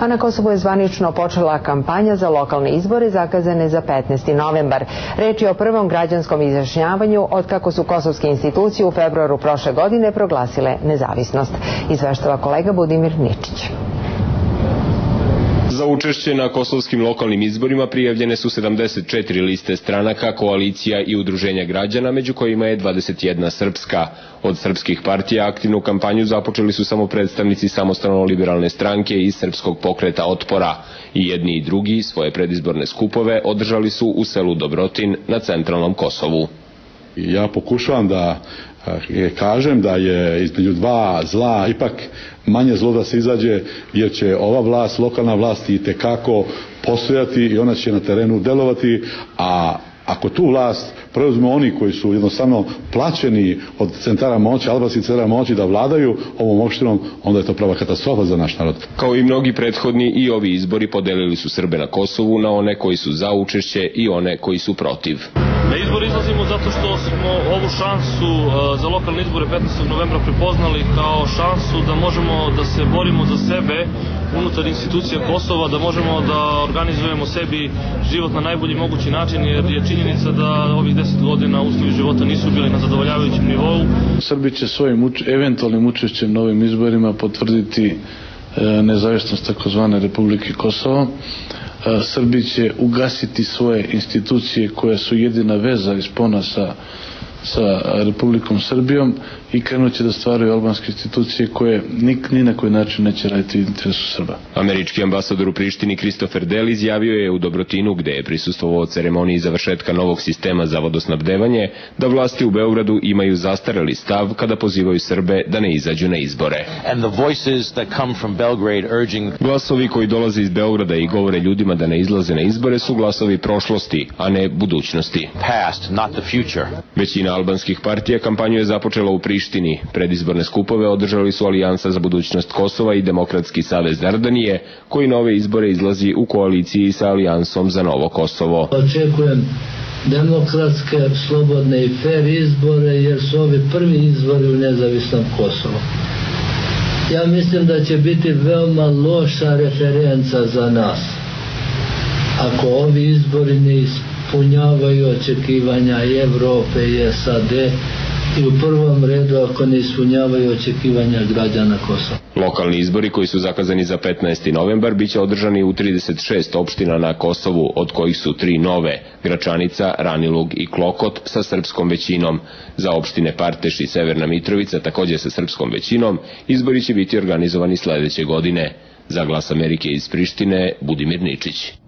A na Kosovu je zvanično počela kampanja za lokalne izbore zakazane za 15. novembar. Reč je o prvom građanskom izjašnjavanju od kako su kosovske institucije u februaru prošle godine proglasile nezavisnost. Izveštava kolega Budimir Ničić. Za učešće na kosovskim lokalnim izborima prijavljene su 74 liste stranaka, koalicija i udruženja građana, među kojima je 21 srpska. Od srpskih partija aktivnu kampanju započeli su samo predstavnici samostalno-liberalne stranke i srpskog pokreta otpora. I jedni i drugi svoje predizborne skupove održali su u selu Dobrotin na centralnom Kosovu. Ja pokušavam da kažem da je između dva zla ipak manje zlo da se izađe jer će ova vlast, lokalna vlast i tekako postojati i ona će na terenu delovati, a ako tu vlast preuzmu oni koji su jednostavno plaćeni od centara moći, albanskih centara moći da vladaju ovom opštinom, onda je to prava katastrofa za naš narod. Kao i mnogi prethodni i ovi izbori podelili su Srbe na Kosovu na one koji su za učešće i one koji su protiv. Na izbor izlazimo zato što smo ovu šansu za lokalne izbore 15. novembra prepoznali kao šansu da možemo da se borimo za sebe unutar institucija Kosova, da možemo da organizujemo sebi život na najbolji mogući način, jer je činjenica da ovih 10 godina uslovi života nisu bili na zadovoljavajućem nivou. Srbi će svojim uč eventualnim učešćem na ovim izborima potvrditi e, nezavisnost takozvane Republike Kosovo. Srbi će ugasiti svoje institucije koje su jedina veza iz pona sa sa Republikom Srbijom i krenuće da stvaraju albanske institucije koje nik, ni na koji način neće raditi interesu Srba. Američki ambasador u Prištini Christopher Dell izjavio je u Dobrotinu, gde je prisustvovao ceremoniji završetka novog sistema za vodosnabdevanje, da vlasti u Beogradu imaju zastareli stav kada pozivaju Srbe da ne izađu na izbore. Urging... Glasovi koji dolaze iz Beograda i govore ljudima da ne izlaze na izbore su glasovi prošlosti, a ne budućnosti. Past, not the future. Većina albanskih partija kampanju je započela u Prištini. Predizborne skupove održali su Alijansa za budućnost Kosova i Demokratski savez Dardanije, koji nove izbore izlazi u koaliciji sa Alijansom za novo Kosovo. Očekujem demokratske, slobodne i fair izbore, jer su ovi prvi izbori u nezavisnom Kosovu. Ja mislim da će biti veoma loša referenca za nas. Ako ovi izbori ne ispunjavaju očekivanja Evrope i SAD i u prvom redu ako ne ispunjavaju očekivanja građana Kosova. Lokalni izbori koji su zakazani za 15. novembar biće održani u 36 opština na Kosovu, od kojih su tri nove, Gračanica, Ranilug i Klokot sa srpskom većinom. Za opštine Parteš i Severna Mitrovica takođe sa srpskom većinom, izbori će biti organizovani sledeće godine. Za glas Amerike iz Prištine, Budimir Ničić.